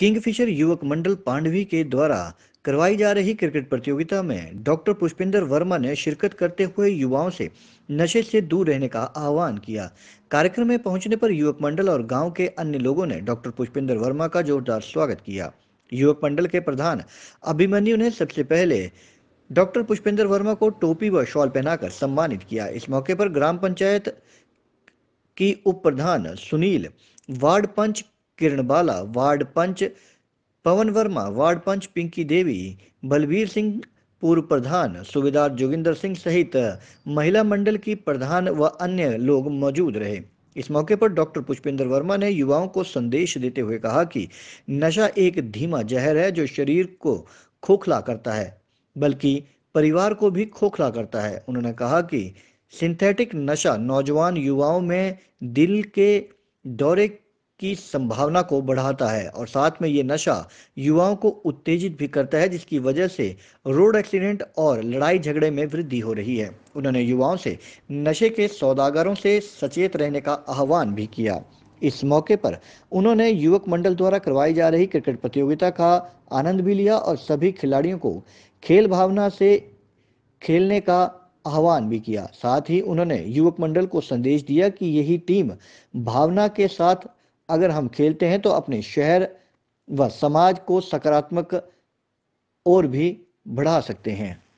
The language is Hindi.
किंगफिशर युवक मंडल पांडवी के द्वारा करवाई जा रही क्रिकेट प्रतियोगिता में डॉक्टर पुष्पिंदर वर्मा ने शिरकत करते हुए युवाओं से नशे से दूर रहने का आह्वान किया। कार्यक्रम में पहुँचने पर युवक मंडल और गाँव के अन्य लोगों ने डॉक्टर पुष्पिंदर वर्मा का जोरदार स्वागत किया। युवक मंडल के प्रधान अभिमन्यु ने सबसे पहले डॉक्टर पुष्पिंदर वर्मा को टोपी व शॉल पहनाकर सम्मानित किया। इस मौके पर ग्राम पंचायत की उप प्रधान सुनील वार्ड पंच किरण बाला वार्ड पंच पवन वर्मा, वार्ड पंच पिंकी देवी, बलबीर सिंह पूर्व प्रधान, सुबेदार जोगिंदर सिंह सहित महिला मंडल की प्रधान व अन्य लोग मौजूद रहे। इस मौके पर डॉक्टर पुष्पेंद्र वर्मा ने युवाओं को संदेश देते हुए कहा कि नशा एक धीमा जहर है जो शरीर को खोखला करता है, बल्कि परिवार को भी खोखला करता है। उन्होंने कहा कि सिंथेटिक नशा नौजवान युवाओं में दिल के दौरे की संभावना को बढ़ाता है और साथ में ये नशा युवाओं को उत्तेजित भी करता है, जिसकी वजह से रोड एक्सीडेंट और लड़ाई झगड़े में वृद्धि हो रही है। उन्होंने युवाओं से नशे के सौदागरों से सचेत रहने का आह्वान भी किया। इस मौके पर उन्होंने युवक मंडल द्वारा करवाई जा रही क्रिकेट प्रतियोगिता का आनंद भी लिया और सभी खिलाड़ियों को खेल भावना से खेलने का आह्वान भी किया। साथ ही उन्होंने युवक मंडल को संदेश दिया कि यही टीम भावना के साथ अगर हम खेलते हैं तो अपने शहर व समाज को सकारात्मक और भी बढ़ा सकते हैं।